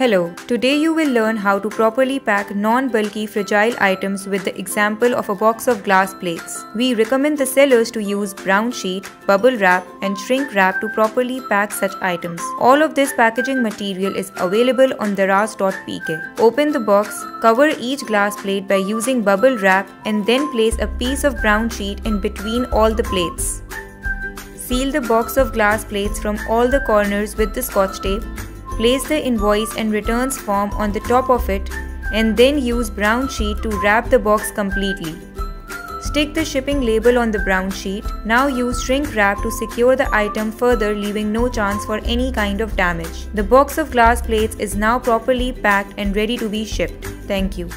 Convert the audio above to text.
Hello, today you will learn how to properly pack non-bulky fragile items with the example of a box of glass plates. We recommend the sellers to use brown sheet, bubble wrap and shrink wrap to properly pack such items. All of this packaging material is available on daraz.pk. Open the box, cover each glass plate by using bubble wrap and then place a piece of brown sheet in between all the plates. Seal the box of glass plates from all the corners with the scotch tape Place the invoice and returns form on the top of it and then use brown sheet to wrap the box completely. Stick the shipping label on the brown sheet. Now use shrink wrap to secure the item further leaving no chance for any kind of damage. The box of glass plates is now properly packed and ready to be shipped. Thank you.